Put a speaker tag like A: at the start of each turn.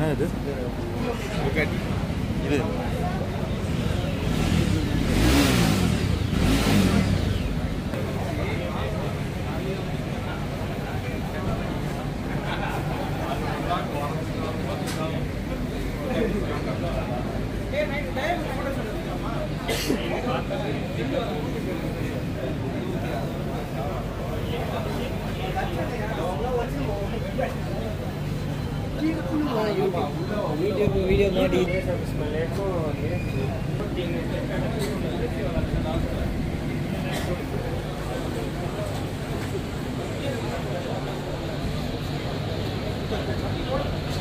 A: Nerede? Bugatti. Gidelim. Thank you. Video video ಮಾಡಿ Thank you.